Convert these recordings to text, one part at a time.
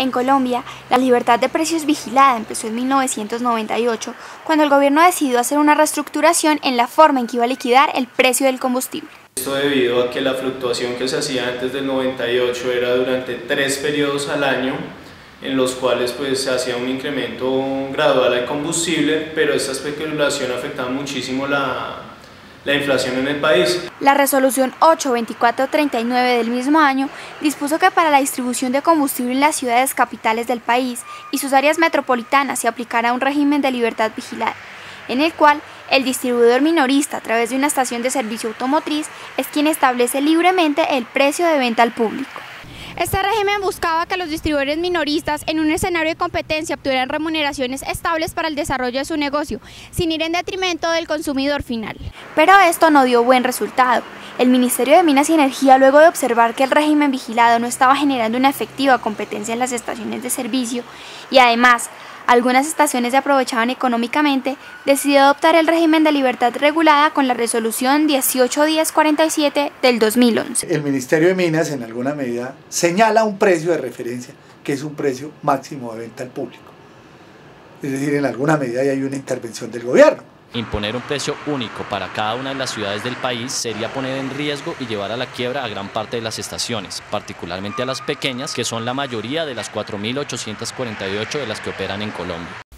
En Colombia, la libertad de precios vigilada empezó en 1998, cuando el gobierno decidió hacer una reestructuración en la forma en que iba a liquidar el precio del combustible. Esto debido a que la fluctuación que se hacía antes del 98 era durante tres periodos al año, en los cuales pues, se hacía un incremento gradual al combustible, pero esta especulación afectaba muchísimo la, la inflación en el país. La resolución 82439 del mismo año dispuso que para la distribución de combustible en las ciudades capitales del país y sus áreas metropolitanas se aplicara un régimen de libertad vigilada, en el cual el distribuidor minorista a través de una estación de servicio automotriz es quien establece libremente el precio de venta al público. Este régimen buscaba que los distribuidores minoristas en un escenario de competencia obtuvieran remuneraciones estables para el desarrollo de su negocio, sin ir en detrimento del consumidor final. Pero esto no dio buen resultado. El Ministerio de Minas y Energía, luego de observar que el régimen vigilado no estaba generando una efectiva competencia en las estaciones de servicio y además algunas estaciones se aprovechaban económicamente, decidió adoptar el régimen de libertad regulada con la resolución 181047 del 2011. El Ministerio de Minas en alguna medida señala un precio de referencia que es un precio máximo de venta al público. Es decir, en alguna medida hay una intervención del gobierno. Imponer un precio único para cada una de las ciudades del país sería poner en riesgo y llevar a la quiebra a gran parte de las estaciones, particularmente a las pequeñas, que son la mayoría de las 4.848 de las que operan en Colombia.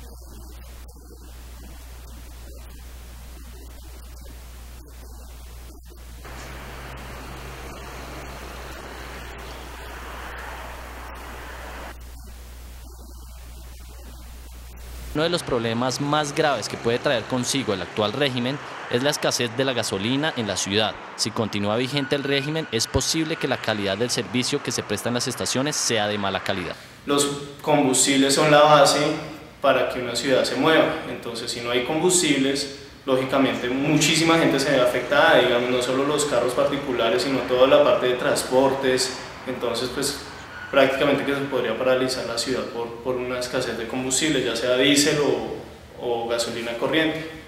Uno de los problemas más graves que puede traer consigo el actual régimen es la escasez de la gasolina en la ciudad. Si continúa vigente el régimen, es posible que la calidad del servicio que se presta en las estaciones sea de mala calidad. Los combustibles son la base para que una ciudad se mueva. Entonces, si no hay combustibles, lógicamente muchísima gente se ve afectada, digamos, no solo los carros particulares, sino toda la parte de transportes. Entonces, pues prácticamente que se podría paralizar la ciudad por, por una escasez de combustible, ya sea diésel o, o gasolina corriente.